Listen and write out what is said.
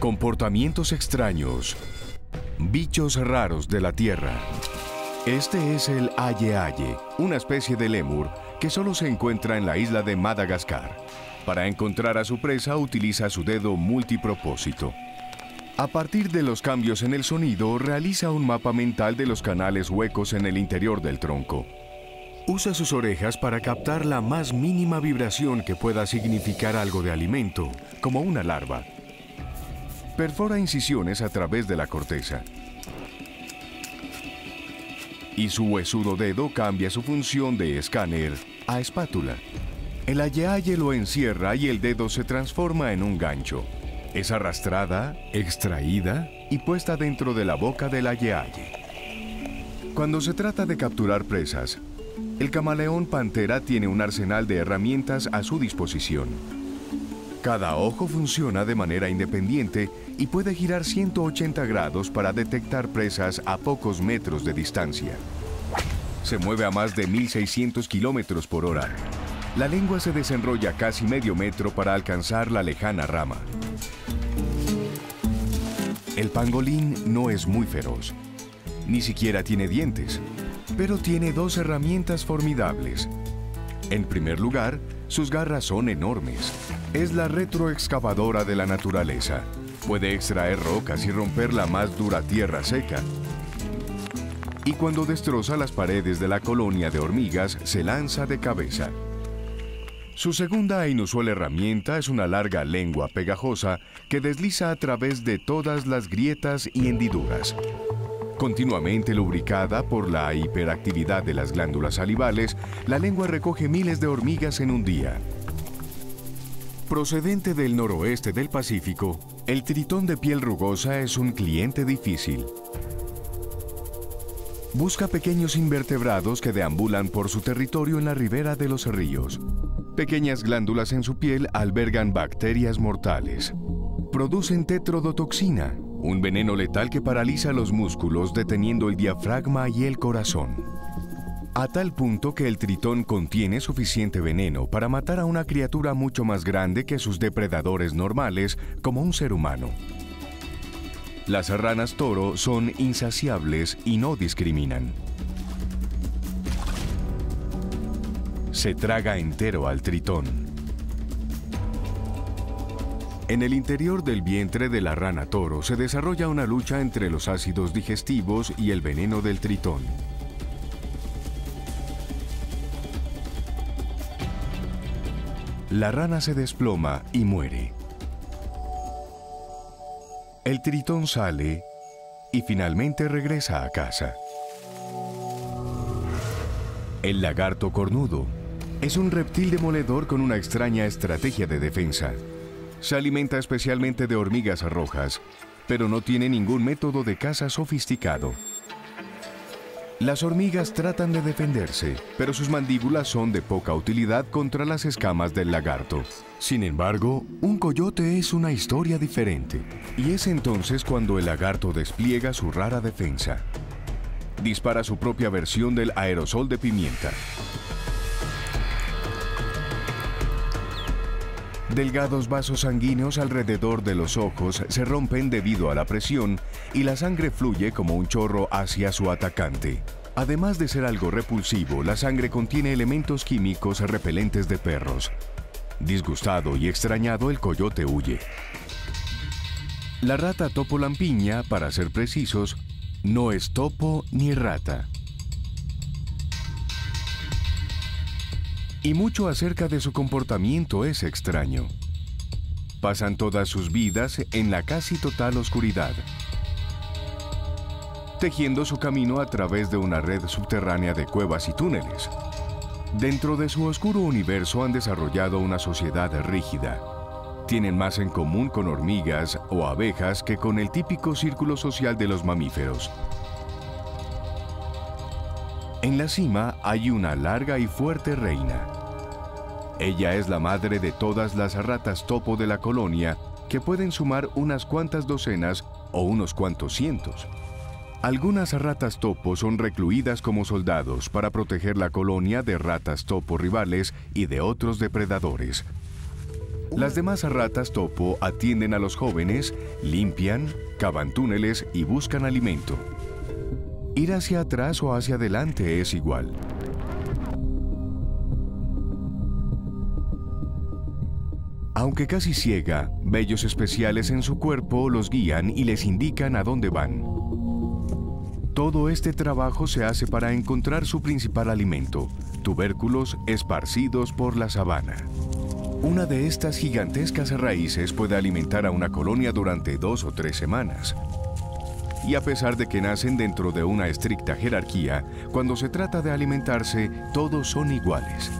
Comportamientos extraños. Bichos raros de la Tierra. Este es el Aye Aye, una especie de lemur que solo se encuentra en la isla de Madagascar. Para encontrar a su presa utiliza su dedo multipropósito. A partir de los cambios en el sonido, realiza un mapa mental de los canales huecos en el interior del tronco. Usa sus orejas para captar la más mínima vibración que pueda significar algo de alimento, como una larva. Perfora incisiones a través de la corteza. Y su huesudo dedo cambia su función de escáner a espátula. El ayeaye lo encierra y el dedo se transforma en un gancho. Es arrastrada, extraída y puesta dentro de la boca del ayeaye. Cuando se trata de capturar presas, el camaleón pantera tiene un arsenal de herramientas a su disposición. Cada ojo funciona de manera independiente y puede girar 180 grados para detectar presas a pocos metros de distancia. Se mueve a más de 1600 kilómetros por hora. La lengua se desenrolla casi medio metro para alcanzar la lejana rama. El pangolín no es muy feroz. Ni siquiera tiene dientes, pero tiene dos herramientas formidables. En primer lugar, sus garras son enormes. Es la retroexcavadora de la naturaleza. Puede extraer rocas y romper la más dura tierra seca. Y cuando destroza las paredes de la colonia de hormigas, se lanza de cabeza. Su segunda e inusual herramienta es una larga lengua pegajosa que desliza a través de todas las grietas y hendiduras. Continuamente lubricada por la hiperactividad de las glándulas salivales, la lengua recoge miles de hormigas en un día. Procedente del noroeste del Pacífico, el tritón de piel rugosa es un cliente difícil. Busca pequeños invertebrados que deambulan por su territorio en la ribera de los ríos. Pequeñas glándulas en su piel albergan bacterias mortales. Producen tetrodotoxina, un veneno letal que paraliza los músculos deteniendo el diafragma y el corazón. A tal punto que el tritón contiene suficiente veneno para matar a una criatura mucho más grande que sus depredadores normales, como un ser humano. Las ranas toro son insaciables y no discriminan. Se traga entero al tritón. En el interior del vientre de la rana toro se desarrolla una lucha entre los ácidos digestivos y el veneno del tritón. La rana se desploma y muere. El tritón sale y finalmente regresa a casa. El lagarto cornudo es un reptil demoledor con una extraña estrategia de defensa. Se alimenta especialmente de hormigas rojas, pero no tiene ningún método de caza sofisticado. Las hormigas tratan de defenderse, pero sus mandíbulas son de poca utilidad contra las escamas del lagarto. Sin embargo, un coyote es una historia diferente, y es entonces cuando el lagarto despliega su rara defensa. Dispara su propia versión del aerosol de pimienta. Delgados vasos sanguíneos alrededor de los ojos se rompen debido a la presión y la sangre fluye como un chorro hacia su atacante. Además de ser algo repulsivo, la sangre contiene elementos químicos repelentes de perros. Disgustado y extrañado, el coyote huye. La rata topo lampiña, para ser precisos, no es topo ni rata. Y mucho acerca de su comportamiento es extraño. Pasan todas sus vidas en la casi total oscuridad, tejiendo su camino a través de una red subterránea de cuevas y túneles. Dentro de su oscuro universo han desarrollado una sociedad rígida. Tienen más en común con hormigas o abejas que con el típico círculo social de los mamíferos. En la cima hay una larga y fuerte reina. Ella es la madre de todas las ratas topo de la colonia, que pueden sumar unas cuantas docenas o unos cuantos cientos. Algunas ratas topo son recluidas como soldados para proteger la colonia de ratas topo rivales y de otros depredadores. Las demás ratas topo atienden a los jóvenes, limpian, cavan túneles y buscan alimento. Ir hacia atrás o hacia adelante es igual. Aunque casi ciega, vellos especiales en su cuerpo los guían y les indican a dónde van. Todo este trabajo se hace para encontrar su principal alimento, tubérculos esparcidos por la sabana. Una de estas gigantescas raíces puede alimentar a una colonia durante dos o tres semanas. Y a pesar de que nacen dentro de una estricta jerarquía, cuando se trata de alimentarse, todos son iguales.